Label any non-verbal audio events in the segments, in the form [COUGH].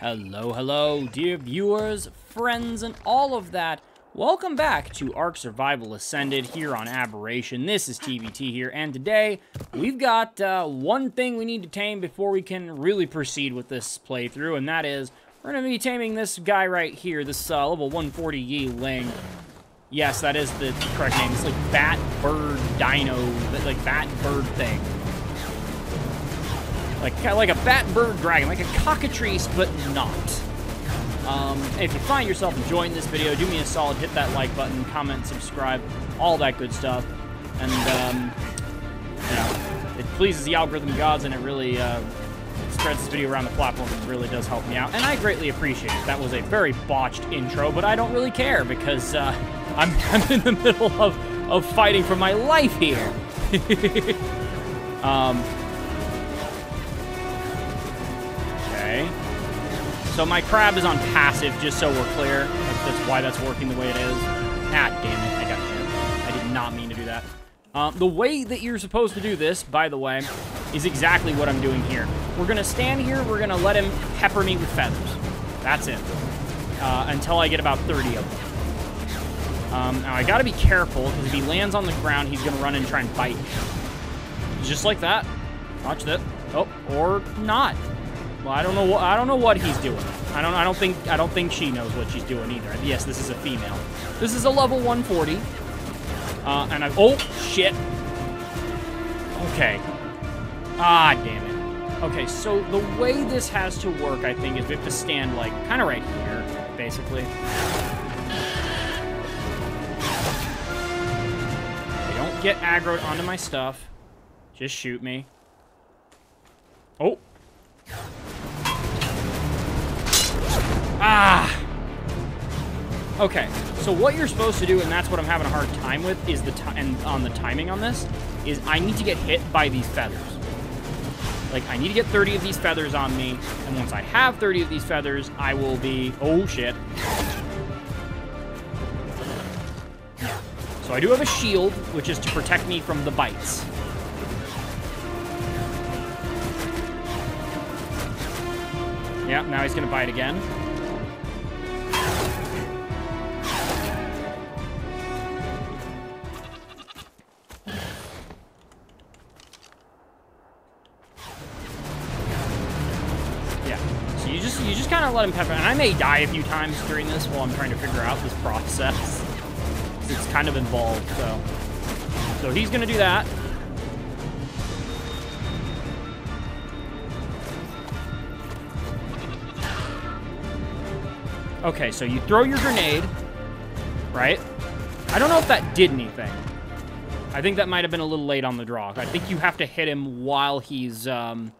Hello, hello, dear viewers, friends, and all of that. Welcome back to Ark Survival Ascended here on Aberration. This is TBT here, and today we've got uh, one thing we need to tame before we can really proceed with this playthrough, and that is we're going to be taming this guy right here, this uh, level 140 Yi Ling. Yes, that is the correct name. It's like Bat Bird Dino, like Bat Bird thing. Like, kind of like a bat bird dragon, like a cockatrice, but not. Um, if you find yourself enjoying this video, do me a solid, hit that like button, comment, subscribe, all that good stuff. And, um, you know, it pleases the algorithm gods, and it really uh, spreads this video around the platform. It really does help me out, and I greatly appreciate it. That was a very botched intro, but I don't really care, because uh, I'm, [LAUGHS] I'm in the middle of, of fighting for my life here. [LAUGHS] um, So my crab is on passive, just so we're clear. That's why that's working the way it is. Ah, damn it. I got hit. I did not mean to do that. Um, the way that you're supposed to do this, by the way, is exactly what I'm doing here. We're going to stand here. We're going to let him pepper me with feathers. That's it. Uh, until I get about 30 of them. Um, now, I got to be careful, because if he lands on the ground, he's going to run and try and bite. Just like that. Watch that. Oh, or not. Well, I don't know what I don't know what he's doing. I don't I don't think I don't think she knows what she's doing either. Yes, this is a female. This is a level 140. Uh, and I oh shit. Okay. Ah, damn it. Okay, so the way this has to work, I think, is we have to stand like kind of right here, basically. They don't get aggroed onto my stuff. Just shoot me. Oh. Ah! Okay, so what you're supposed to do, and that's what I'm having a hard time with, is the and on the timing on this, is I need to get hit by these feathers. Like, I need to get 30 of these feathers on me, and once I have 30 of these feathers, I will be... Oh, shit. So I do have a shield, which is to protect me from the bites. Yeah, now he's gonna bite again. Let him pepper, and I may die a few times during this while I'm trying to figure out this process. [LAUGHS] It's kind of involved, so so he's gonna do that. Okay, so you throw your grenade, right? I don't know if that did anything. I think that might have been a little late on the draw. I think you have to hit him while he's, um,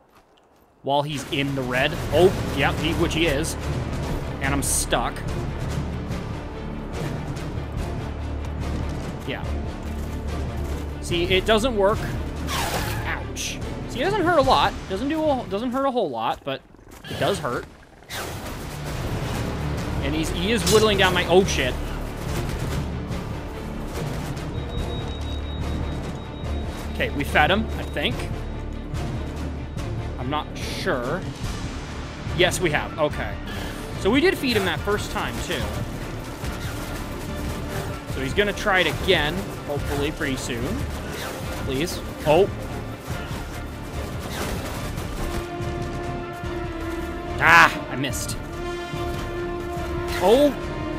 while he's in the red. Oh, yeah, he, which he is. And I'm stuck. Yeah. See, it doesn't work. Ouch. See, it doesn't hurt a lot. Doesn't do a, doesn't hurt a whole lot, but it does hurt. And he's, he is whittling down my... Oh, shit. Okay, we fed him, I think. I'm not sure. Yes, we have. Okay. So we did feed him that first time, too. So he's going to try it again, hopefully pretty soon. Please. Oh. Ah, I missed. Oh,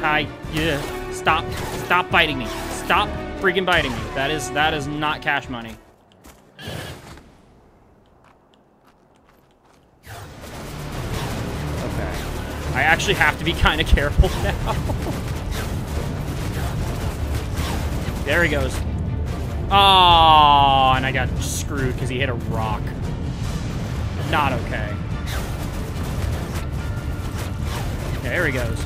hi. Yeah. Stop. Stop biting me. Stop freaking biting me. That is that is not cash money. Actually have to be kind of careful [LAUGHS] now. there he goes. Oh, and I got screwed because he hit a rock. Not okay. There he goes.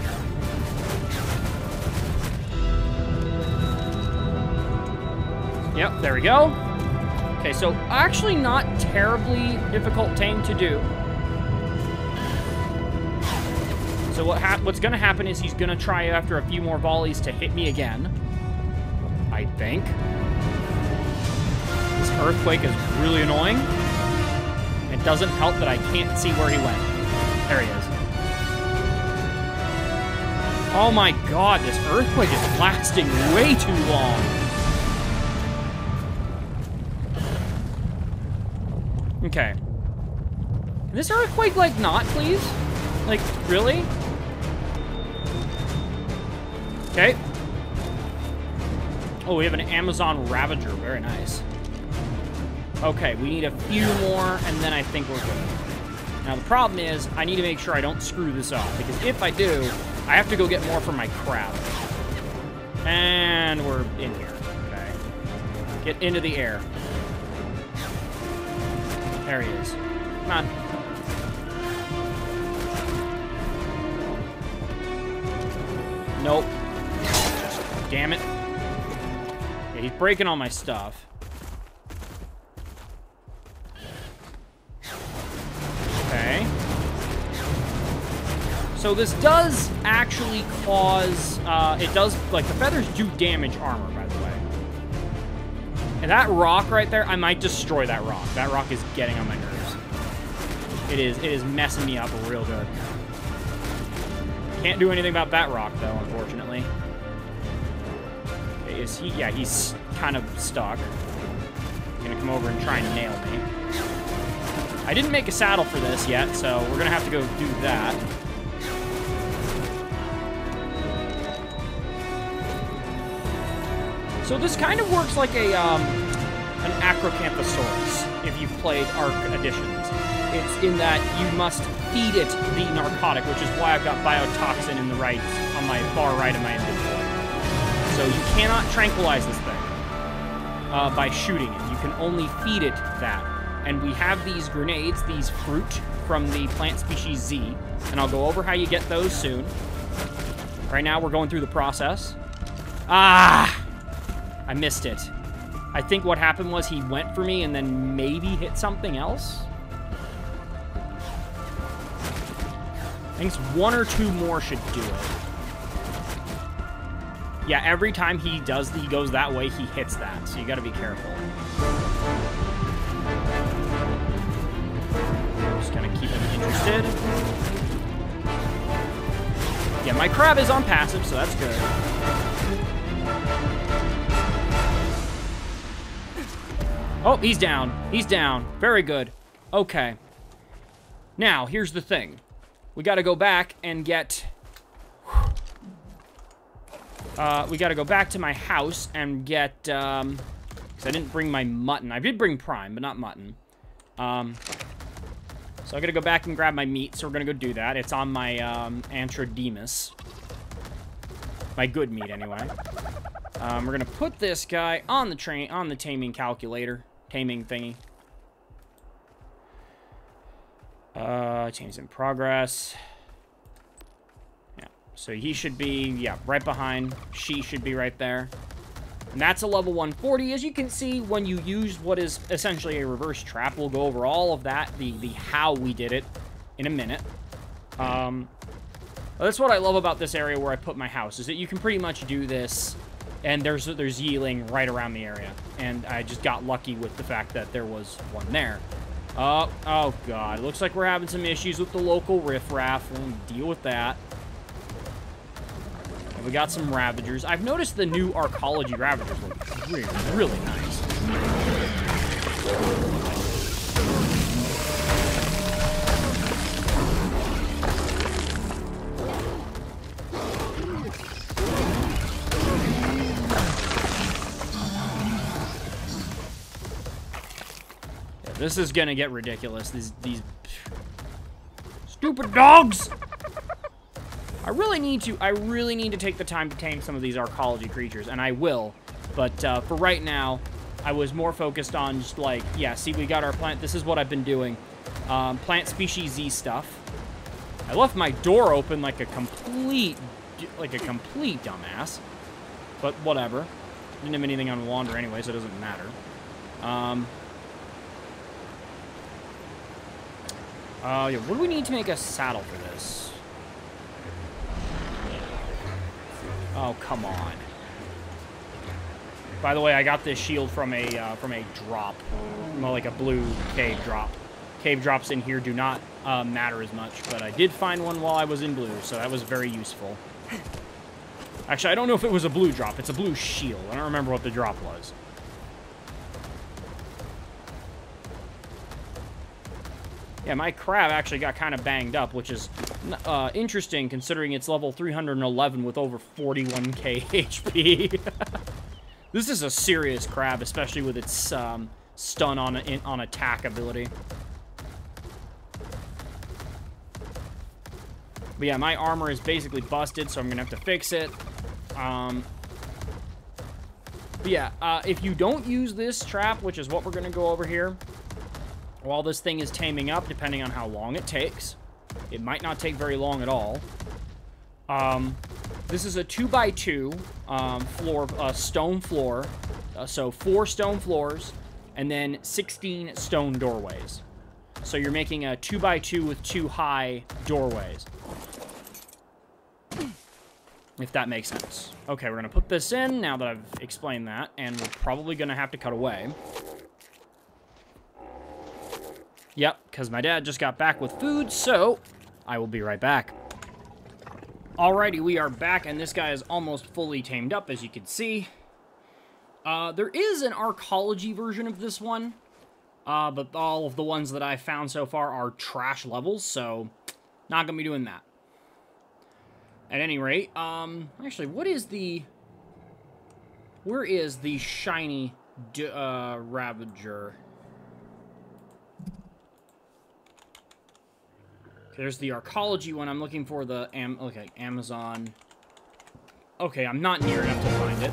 Yep, there we go. Okay, so actually not terribly difficult tame to do. So what what's going to happen is he's going to try after a few more volleys to hit me again. I think. This earthquake is really annoying. It doesn't help that I can't see where he went. There he is. Oh my god, this earthquake is lasting way too long. Okay. Can this earthquake, like, not, please? Like, really? Okay. Oh, we have an Amazon Ravager. Very nice. Okay, we need a few more, and then I think we're good. Now, the problem is, I need to make sure I don't screw this up, because if I do, I have to go get more from my crab. And we're in here. Okay. Get into the air. There he is. Come on. Nope. Damn it. Yeah, he's breaking all my stuff. Okay. So this does actually cause, uh, it does, like, the feathers do damage armor, by the way. And that rock right there, I might destroy that rock. That rock is getting on my nerves. It is, it is messing me up real good. Can't do anything about that rock, though, unfortunately. Is he? Yeah, he's kind of stuck. Gonna come over and try and nail me. I didn't make a saddle for this yet, so we're gonna have to go do that. So this kind of works like a um, an Acrocanthosaurus, if you've played Ark Additions. It's in that you must feed it the narcotic, which is why I've got biotoxin in the right, on my far right of my inventory. So you cannot tranquilize this thing uh, by shooting it. You can only feed it that. And we have these grenades, these fruit from the plant species Z, and I'll go over how you get those soon. Right now, we're going through the process. Ah! I missed it. I think what happened was he went for me and then maybe hit something else. I think one or two more should do it. Yeah, every time he does, he goes that way, he hits that. So you got to be careful. Just kind of keep him interested. Yeah, my crab is on passive, so that's good. Oh, he's down. He's down. Very good. Okay. Now, here's the thing. We got to go back and get... Uh, we got to go back to my house and get... Um, Because I didn't bring my mutton. I did bring prime, but not mutton. Um, so going to go back and grab my meat, so we're to go do that. It's on my um, Antrodemus. My good meat, anyway. Um, we're to put this guy on the train, on the taming calculator taming thingy. Uh, change in progress. So he should be, yeah, right behind. She should be right there. And that's a level 140. As you can see, when you use what is essentially a reverse trap, we'll go over all of that, the, the how we did it, in a minute. Um, that's what I love about this area where I put my house, is that you can pretty much do this and there's there's Yi Ling right around the area. And I just got lucky with the fact that there was one there. Oh, oh god. Looks like we're having some issues with the local riffraff. We'll deal with that. We got some Ravagers. I've noticed the new Arcology Ravagers look really, really nice. This is gonna get ridiculous. These these stupid dogs. I really need to. I really need to take the time to tame some of these arcology creatures, and I will. But uh, for right now, I was more focused on just like, yeah. See, we got our plant. This is what I've been doing. Um, plant species Z stuff. I left my door open like a complete, like a complete dumbass. But whatever. Didn't have anything on wander anyway, so it doesn't matter. Um, Uh, yeah, what do we need to make a saddle for this? Oh, come on. By the way, I got this shield from a uh, from a drop, like a blue cave drop. Cave drops in here do not uh, matter as much, but I did find one while I was in blue, so that was very useful. Actually, I don't know if it was a blue drop. It's a blue shield. I don't remember what the drop was. Yeah, my crab actually got kind of banged up, which is uh, interesting considering it's level 311 with over 41k HP. [LAUGHS] this is a serious crab, especially with its um, stun on, in, on attack ability. But yeah, my armor is basically busted, so I'm going to have to fix it. Um, but yeah, uh, if you don't use this trap, which is what we're going to go over here, while this thing is taming up, depending on how long it takes. It might not take very long at all. Um, this is a 2x2 um, floor, uh, stone floor. Uh, so four stone floors, and then 16 stone doorways. So you're making a 2x2 with two high doorways. If that makes sense. Okay, we're going to put this in now that I've explained that, and we're probably going to have to cut away. Yep, because my dad just got back with food, so I will be right back. Alrighty, we are back, and this guy is almost fully tamed up, as you can see. Uh, there is an arcology version of this one, uh, but all of the ones that I've found so far are trash levels, so not going to be doing that. At any rate, um, actually, what is the... Where is the shiny uh, Ravager? There's the arcology one. I'm looking for the am okay Amazon. Okay, I'm not near enough to find it.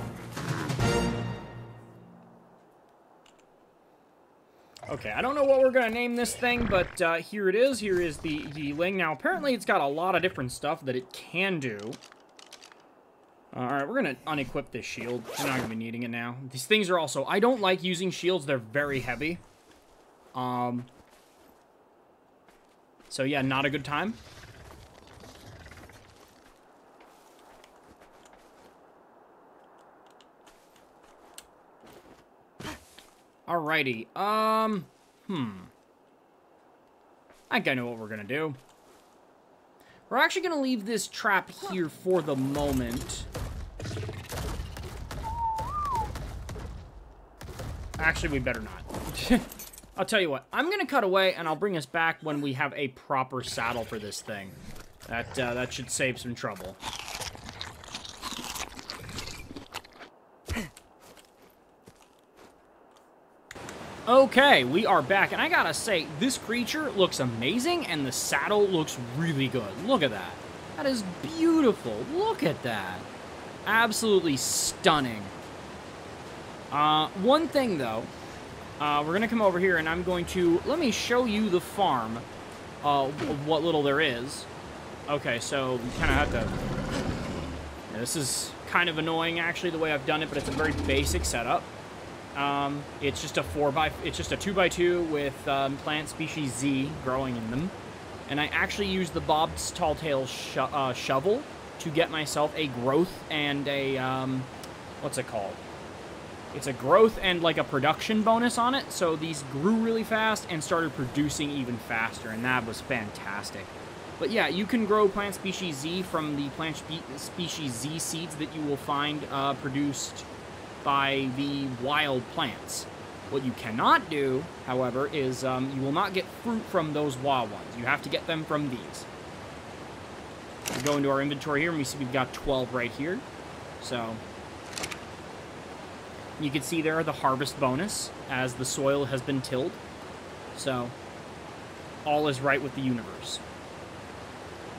Okay, I don't know what we're gonna name this thing, but uh, here it is. Here is the the. Now, apparently, it's got a lot of different stuff that it can do. All right, we're gonna unequip this shield. We're not gonna be needing it now. These things are also. I don't like using shields. They're very heavy. Um, so yeah, not a good time. Alrighty, um, hmm. I think I know what we're gonna do. We're actually gonna leave this trap here for the moment. Actually, we better not. [LAUGHS] I'll tell you what, I'm going to cut away, and I'll bring us back when we have a proper saddle for this thing. That, uh, that should save some trouble. Okay, we are back, and I gotta say, this creature looks amazing, and the saddle looks really good. Look at that. That is beautiful. Look at that. Absolutely stunning. Uh, one thing, though, uh, we're going to come over here, and I'm going to... Let me show you the farm uh, what little there is. Okay, so you kind of have to... This is kind of annoying, actually, the way I've done it, but it's a very basic setup. Um, it's just a 4 by It's just a 2 by 2 with um, plant species Z growing in them. And I actually use the Bob's Tall Tale sho uh, shovel to get myself a growth and a... Um, what's it called? It's a growth and like a production bonus on it, so these grew really fast and started producing even faster, and that was fantastic. But yeah, you can grow plant species Z from the plant spe species Z seeds that you will find uh, produced by the wild plants. What you cannot do, however, is um, you will not get fruit from those wild ones. You have to get them from these. We go into our inventory here, and we see we've got 12 right here. So, you can see there the harvest bonus as the soil has been tilled. So, all is right with the universe.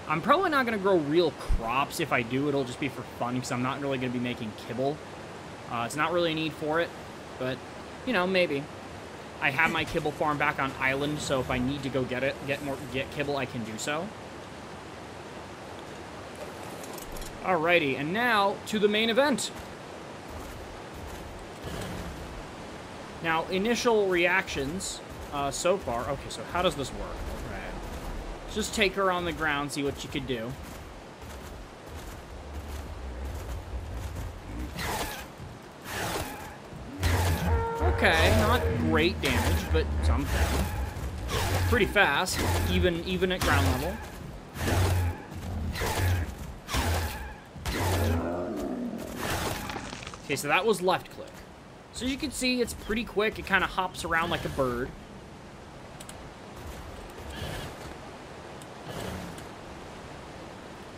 I'm probably not going to grow real crops. If I do, it'll just be for fun because I'm not really going to be making kibble. Uh, it's not really a need for it, but, you know, maybe. I have my kibble farm back on island, so if I need to go get it, get more, get kibble, I can do so. Alrighty, and now to the main event. Now, initial reactions uh, so far... Okay, so how does this work? Okay. Just take her on the ground, see what you could do. Okay, not great damage, but something. Pretty fast, even even at ground level. Okay, so that was left click. So you can see it's pretty quick. It kind of hops around like a bird.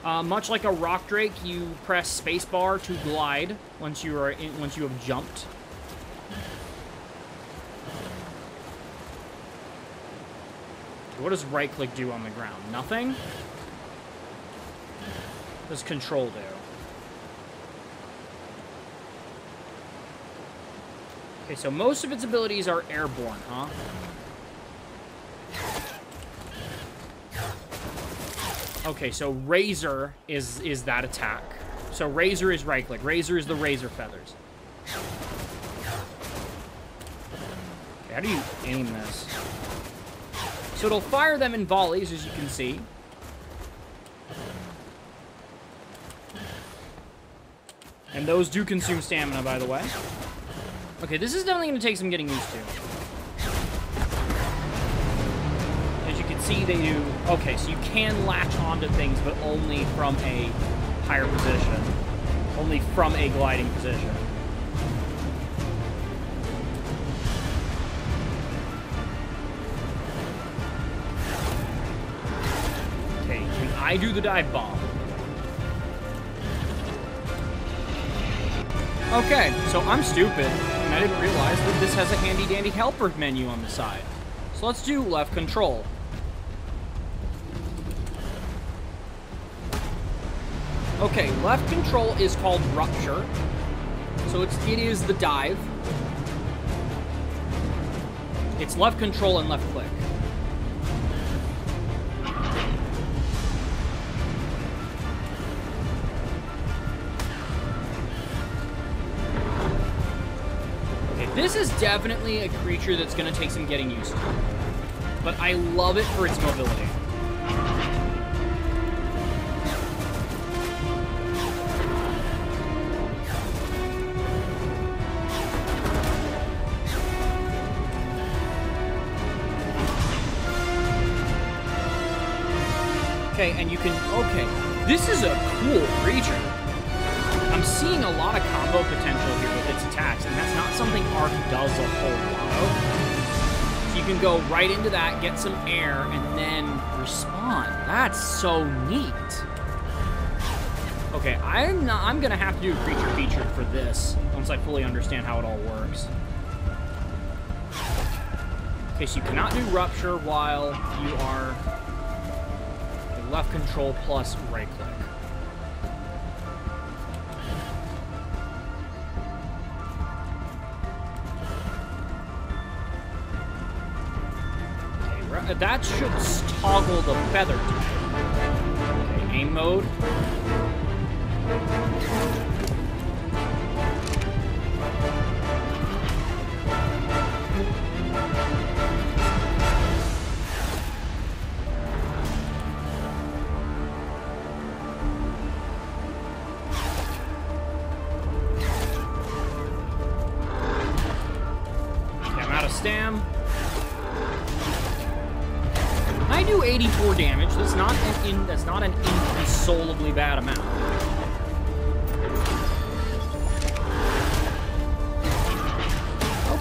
Uh, much like a rock drake, you press spacebar to glide once you are in, once you have jumped. What does right click do on the ground? Nothing? Does control do? Okay, so most of its abilities are airborne, huh? Okay, so Razor is is that attack. So Razor is right click. Razor is the Razor Feathers. Okay, how do you aim this? So it'll fire them in volleys, as you can see. And those do consume stamina, by the way. Okay, this is definitely going to take some getting used to. As you can see, they do... Okay, so you can latch onto things, but only from a higher position. Only from a gliding position. Okay, can I do the dive bomb? Okay, so I'm stupid, I didn't realize that this has a handy-dandy helper menu on the side. So let's do left control. Okay, left control is called Rupture. So it's, it is the dive. It's left control and left click. This is definitely a creature that's going to take some getting used to. But I love it for its mobility. Okay, and you can... Okay, this is a cool creature. I'm seeing a lot of combo potential here with its something Ark does a whole lot of. You can go right into that, get some air, and then respond. That's so neat. Okay, I'm not, I'm gonna have to do a creature featured for this once I fully understand how it all works. Okay, so you cannot do rupture while you are left control plus right click. That should toggle the feather type. Okay, aim mode. I'm out of stam. Do 84 damage. That's not an in, that's not an inconsolably bad amount.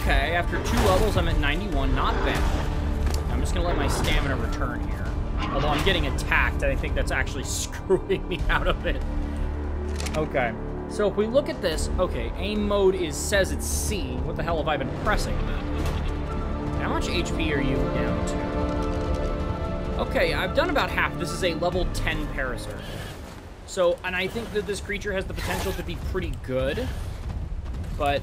Okay, after two levels, I'm at 91. Not bad. I'm just gonna let my stamina return here. Although I'm getting attacked, and I think that's actually [LAUGHS] screwing me out of it. Okay. So if we look at this, okay, aim mode is says it's C. What the hell have I been pressing? How much HP are you down to? Okay, I've done about half. This is a level 10 Parasaur. So, and I think that this creature has the potential to be pretty good, but...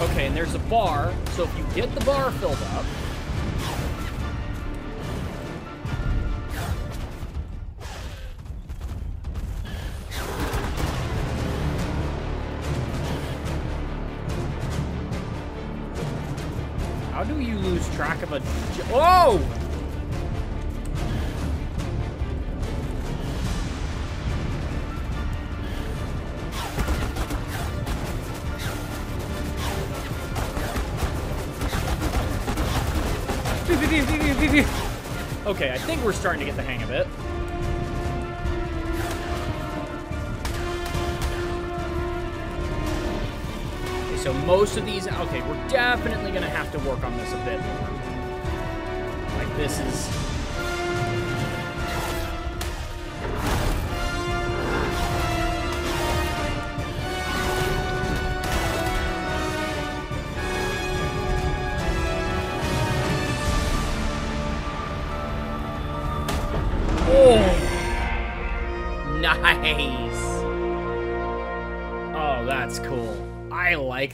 Okay, and there's a bar, so if you get the bar filled up, track of a... Oh! Okay, I think we're starting to get the most of these... Okay, we're definitely going to have to work on this a bit more. Like, this is...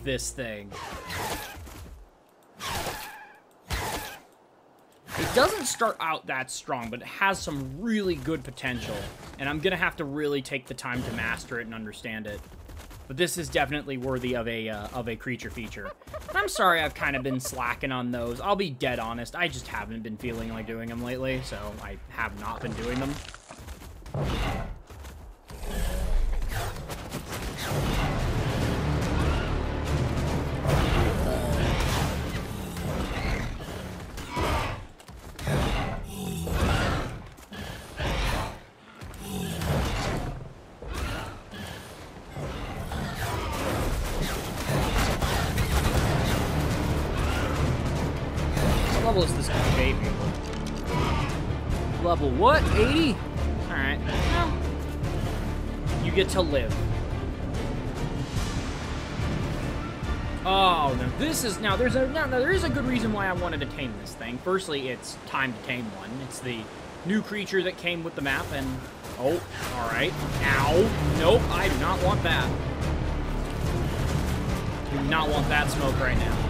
This thing. It doesn't start out that strong, but it has some really good potential. And I'm going to have to really take the time to master it and understand it. But this is definitely worthy of a uh, of a creature feature. And I'm sorry I've kind of been slacking on those. I'll be dead honest. I just haven't been feeling like doing them lately, so I have not been doing them. Is this baby? Level what? 80? Alright. You get to live. Oh, now this is now there's a now, now there is a good reason why I wanted to tame this thing. Firstly, it's time to tame one. It's the new creature that came with the map, and oh, all right. Ow, nope, I do not want that. Do not want that smoke right now.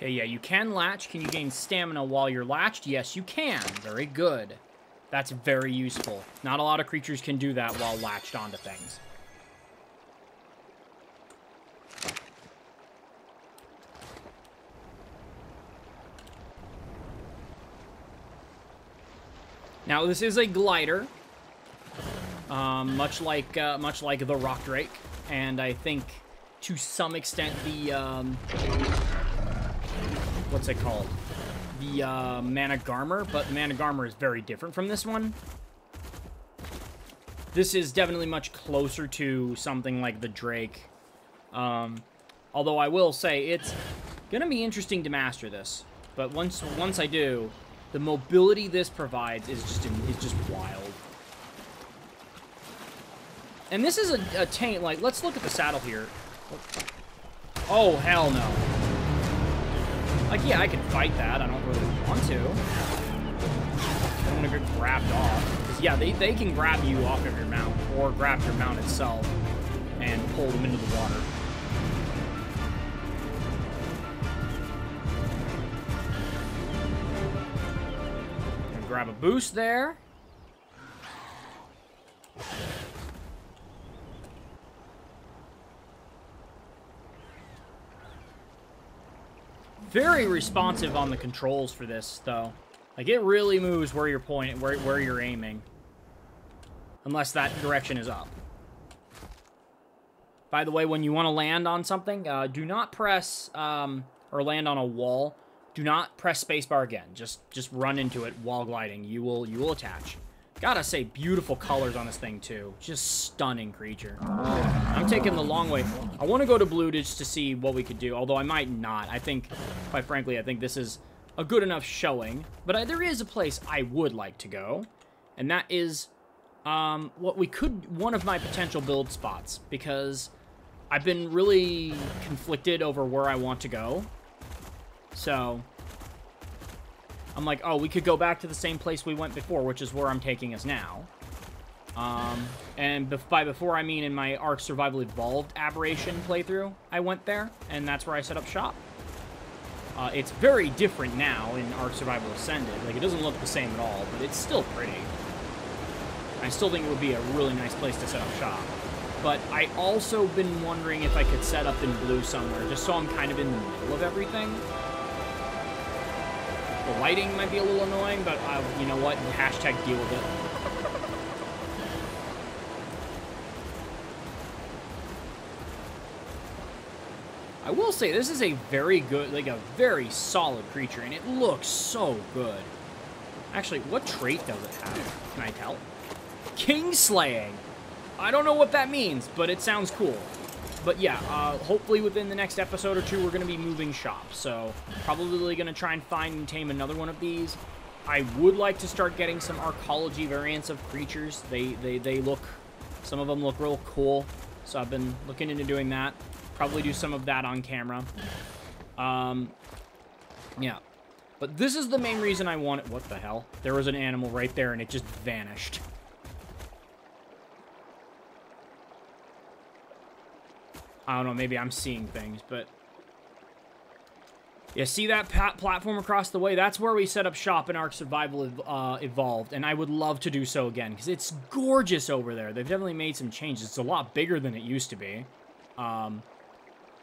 Okay, yeah, you can latch. Can you gain stamina while you're latched? Yes, you can. Very good. That's very useful. Not a lot of creatures can do that while latched onto things. Now, this is a glider, um, much like uh, much like the Rock Drake, and I think to some extent the um, what's it called? The uh, Managarmr, but the Managarmr is very different from this one. This is definitely much closer to something like the Drake. Um, although I will say it's gonna be interesting to master this. But once once I do, the mobility this provides is just is just wild. And this is a, a taint. Like, let's look at the saddle here. Oh hell no! Like, yeah, I can fight that. I don't really want to. I don't want to get grabbed off. Because, yeah, they, they can grab you off of your mount, or grab your mount itself and pull them into the water. grab a boost there. Very responsive on the controls for this, though. Like, it really moves where you're pointing, where, where you're aiming. Unless that direction is up. By the way, when you want to land on something, uh, do not press, um, or land on a wall. Do not press spacebar again. Just, just run into it while gliding. You will, you will attach. Gotta say, beautiful colors on this thing, too. Just stunning creature. I'm taking the long way. I want to go to Blutage to see what we could do, although I might not. I think, quite frankly, I think this is a good enough showing. But I, there is a place I would like to go, and that is um, what we could, one of my potential build spots, because I've been really conflicted over where I want to go. So, I'm like, oh, we could go back to the same place we went before, which is where I'm taking us now. Um, and by before, I mean in my Ark Survival Evolved Aberration playthrough, I went there, and that's where I set up shop. Uh, it's very different now in Ark Survival Ascended. Like, it doesn't look the same at all, but it's still pretty. I still think it would be a really nice place to set up shop. But I also been wondering if I could set up in blue somewhere, just so I'm kind of in the middle of everything. The lighting might be a little annoying, but uh, you know what? Hashtag deal with it. I will say, this is a very good, like a very solid creature, and it looks so good. Actually, what trait does it have? Can I tell? King slaying. I don't know what that means, but it sounds cool. But yeah, uh, hopefully within the next episode or two, we're going to be moving shop. So probably going to try and find and tame another one of these. I would like to start getting some arcology variants of creatures. They, they, they look, some of them look real cool. So I've been looking into doing that. Probably do some of that on camera. Um, yeah. But this is the main reason I want it. What the hell? There was an animal right there and it just vanished. I don't know, maybe I'm seeing things, but... Yeah, see that platform across the way? That's where we set up shop in Ark Survival uh, Evolved, and I would love to do so again, because it's gorgeous over there. They've definitely made some changes. It's a lot bigger than it used to be. Um,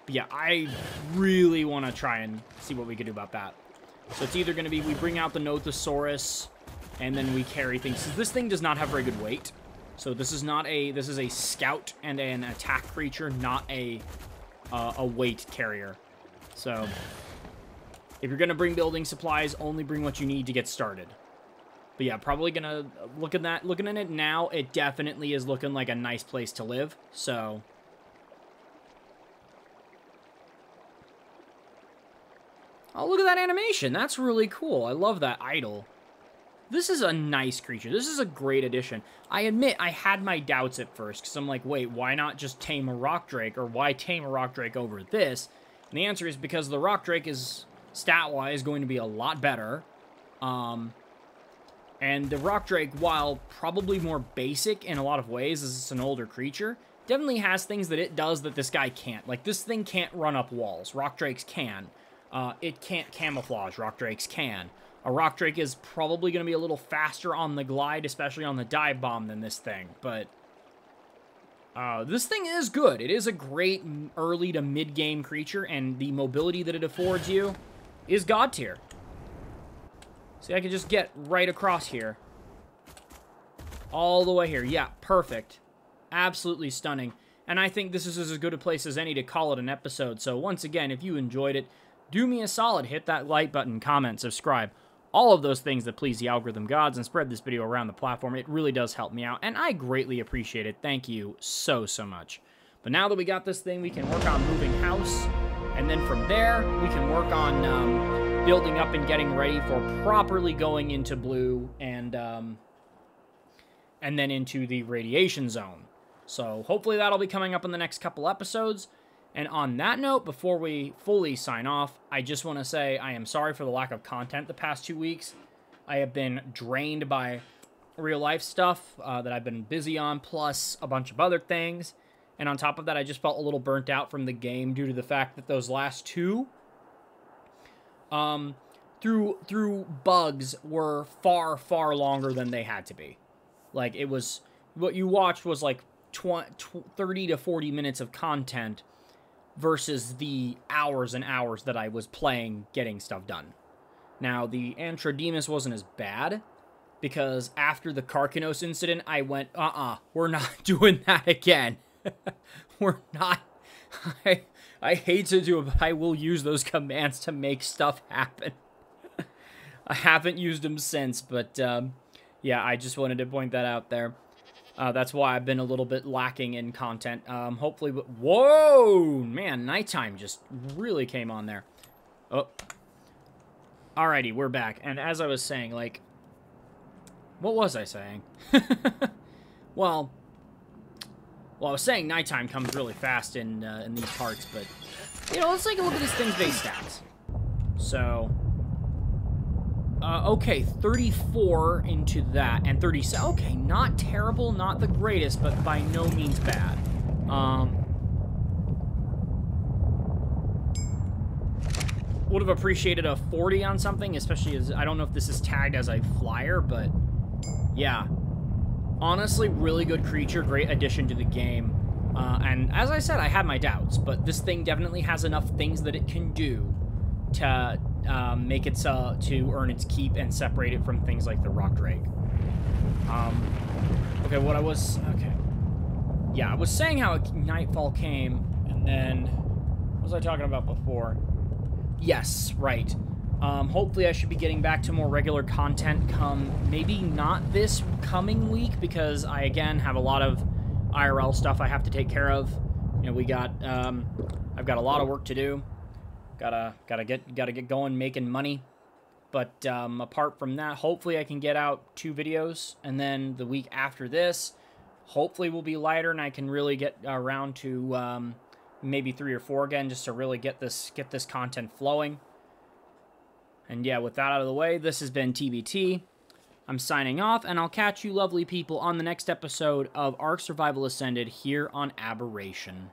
yeah, I really want to try and see what we could do about that. So it's either going to be we bring out the Nothosaurus, and then we carry things. This thing does not have very good weight. So this is not a, this is a scout and an attack creature, not a, uh, a weight carrier. So, if you're going to bring building supplies, only bring what you need to get started. But yeah, probably going to, look at that, looking at it now, it definitely is looking like a nice place to live. So, Oh, look at that animation. That's really cool. I love that idol. This is a nice creature. This is a great addition. I admit I had my doubts at first because I'm like, wait, why not just tame a rock drake or why tame a rock drake over this? And the answer is because the rock drake is stat-wise going to be a lot better. Um, and the rock drake, while probably more basic in a lot of ways as it's an older creature, definitely has things that it does that this guy can't. Like, this thing can't run up walls. Rock drakes can. Uh, it can't camouflage. Rock drakes can. A Rock Drake is probably going to be a little faster on the glide, especially on the dive bomb than this thing, but uh, this thing is good. It is a great early to mid-game creature, and the mobility that it affords you is god tier. See, I can just get right across here. All the way here. Yeah, perfect. Absolutely stunning. And I think this is as good a place as any to call it an episode. So once again, if you enjoyed it, do me a solid. Hit that like button, comment, subscribe all of those things that please the algorithm gods and spread this video around the platform. It really does help me out, and I greatly appreciate it. Thank you so, so much. But now that we got this thing, we can work on moving house, and then from there, we can work on um, building up and getting ready for properly going into blue and, um, and then into the radiation zone. So hopefully that'll be coming up in the next couple episodes. And on that note, before we fully sign off, I just want to say I am sorry for the lack of content the past two weeks. I have been drained by real life stuff uh, that I've been busy on, plus a bunch of other things. And on top of that, I just felt a little burnt out from the game due to the fact that those last two, um, through through bugs, were far far longer than they had to be. Like it was, what you watched was like 20, 30 to 40 minutes of content versus the hours and hours that I was playing getting stuff done. Now, the Antrodemus wasn't as bad, because after the Karkinos incident, I went, uh-uh, we're not [LAUGHS] doing that again. [LAUGHS] we're not... [LAUGHS] I, I hate to do it, but I will use those commands to make stuff happen. I haven't used them since, but, um, yeah, I just wanted to point that out there. Uh, that's why I've been a little bit lacking in content. Um, hopefully, whoa, man, nighttime just really came on there. Oh, alrighty, we're back. And as I was saying, like, what was I saying? [LAUGHS] well, well, I was saying nighttime comes really fast in uh, in these parts, but you know, let's take a look at this thing's base stats. So, uh, okay, 34 into that, and 37. Okay, not terrible, not the greatest, but by no means bad. Um, would have appreciated a 40 on something, especially as, I don't know if this is tagged as a flyer, but yeah. Honestly, really good creature, great addition to the game. Uh, and as I said, I had my doubts, but this thing definitely has enough things that it can do to um, make it so, to earn its keep and separate it from things like the rock drake. Um, okay, what I was okay, yeah, I was saying how Nightfall came, and then what was I talking about before? Yes, right. Um, hopefully, I should be getting back to more regular content come maybe not this coming week because I again have a lot of IRL stuff I have to take care of. You know, we got um, I've got a lot of work to do. Gotta gotta get gotta get going making money. But um, apart from that, hopefully I can get out two videos, and then the week after this, hopefully will be lighter, and I can really get around to um, maybe three or four again, just to really get this get this content flowing. And yeah, with that out of the way, this has been TBT. I'm signing off, and I'll catch you lovely people on the next episode of Ark Survival Ascended here on Aberration.